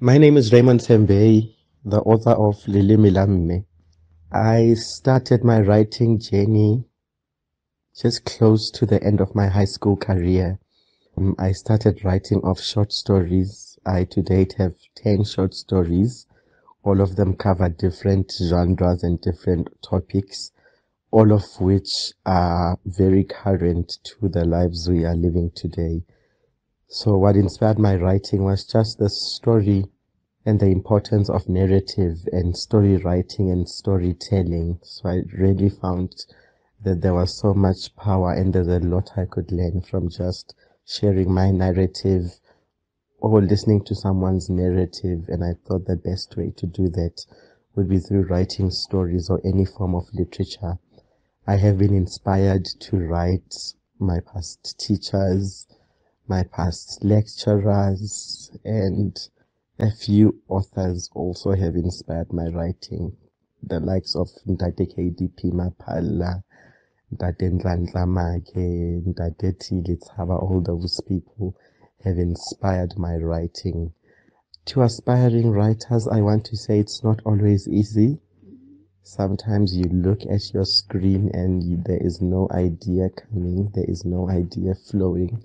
My name is Raymond Tzembeyi, the author of Leleme la mme. I started my writing journey just close to the end of my high school career. Um, I started writing of short stories. I to date have 10 short stories. All of them cover different genres and different topics, all of which are very current to the lives we are living today. So what inspired my writing was just the story and the importance of narrative and story writing and storytelling. So I really found that there was so much power and there's a lot I could learn from just sharing my narrative or listening to someone's narrative. And I thought the best way to do that would be through writing stories or any form of literature. I have been inspired to write my past teachers, my past lecturers, and a few authors also have inspired my writing. The likes of Ndate KDP Maphalla, Ndate Nhlanhla Maake, Ndate Tili Thaba, all those people have inspired my writing. To aspiring writers, I want to say it's not always easy. Sometimes you look at your screen and you, there is no idea coming, there is no idea flowing.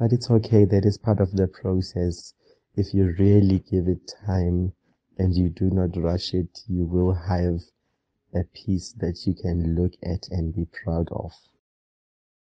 But it's okay, that is part of the process. If you really give it time and you do not rush it, you will have a piece that you can look at and be proud of.